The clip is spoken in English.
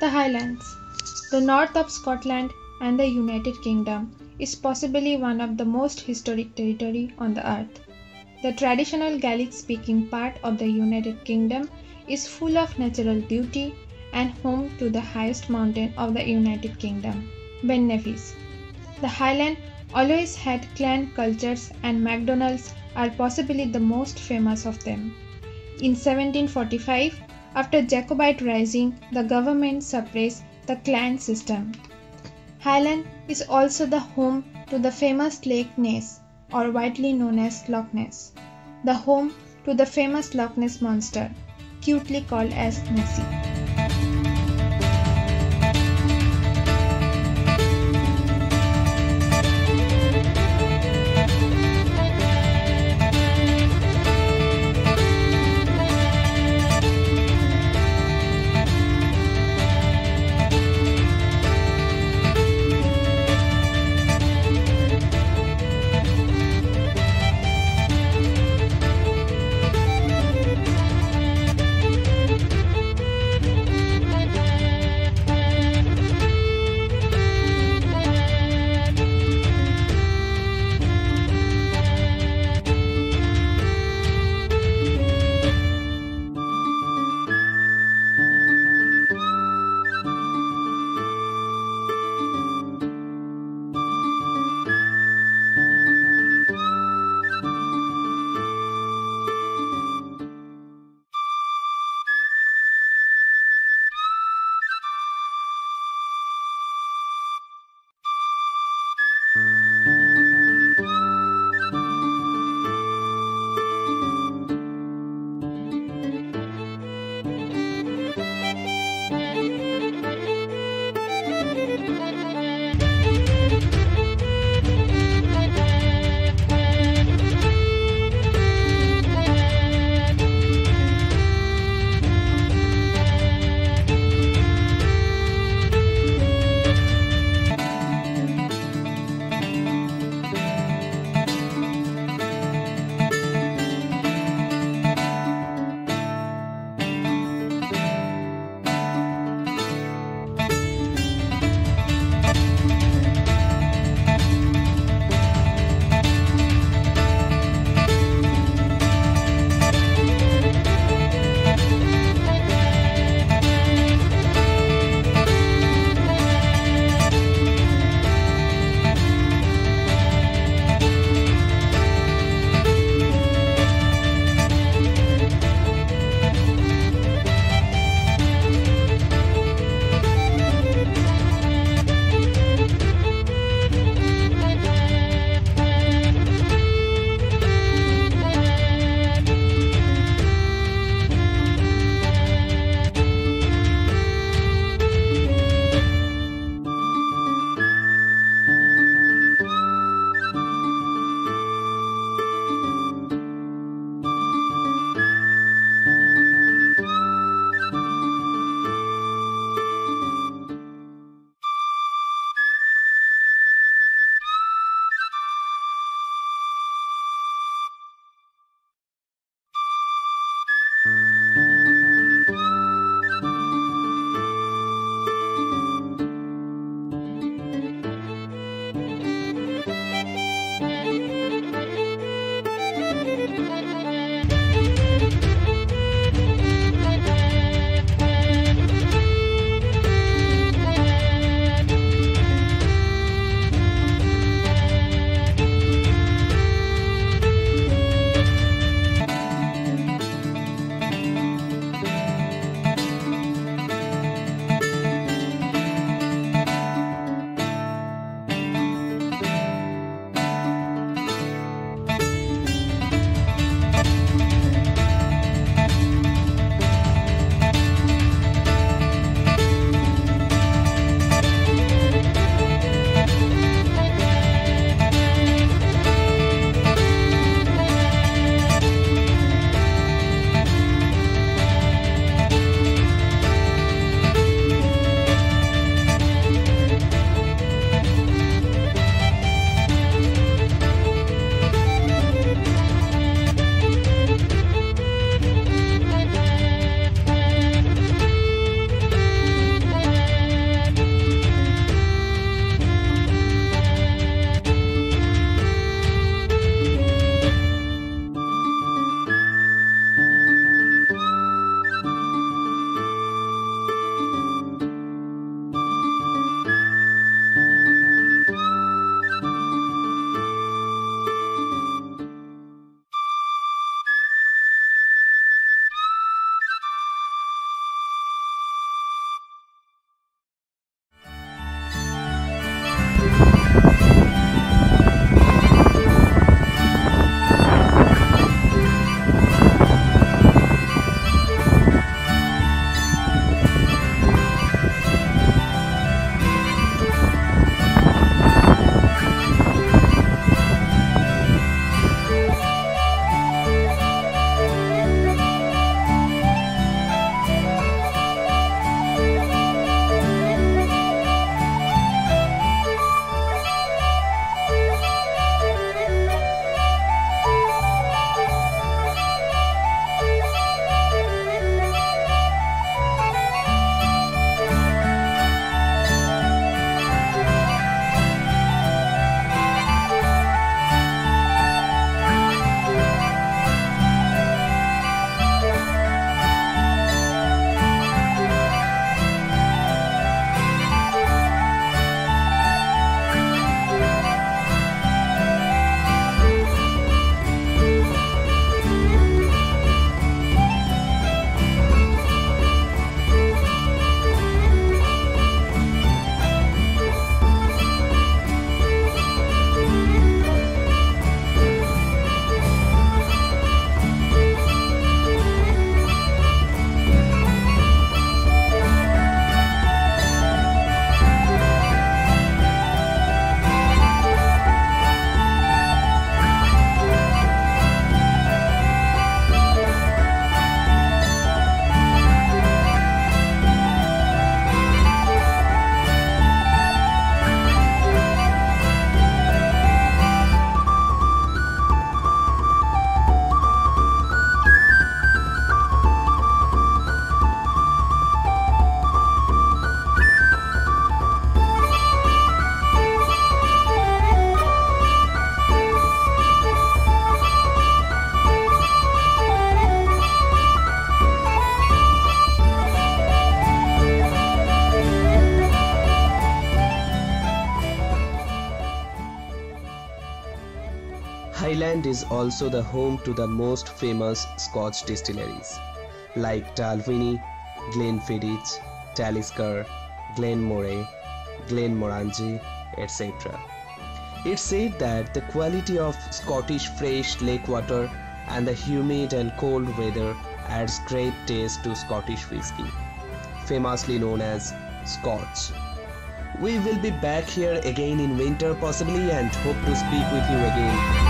The Highlands. The north of Scotland and the United Kingdom is possibly one of the most historic territory on the earth. The traditional Gaelic speaking part of the United Kingdom is full of natural beauty and home to the highest mountain of the United Kingdom, Ben Nevis. The Highland always had clan cultures and MacDonald's are possibly the most famous of them. In 1745, after Jacobite rising, the government suppressed the clan system. Highland is also the home to the famous Lake Ness, or widely known as Loch Ness, the home to the famous Loch Ness monster, cutely called as Nessie. Música Is also the home to the most famous Scotch distilleries like Dalwhinnie, Glenfiddich, Talisker, Glenmoray, Glenmorangie, etc. It's said that the quality of Scottish fresh lake water and the humid and cold weather adds great taste to Scottish whisky, famously known as Scotch. We will be back here again in winter possibly and hope to speak with you again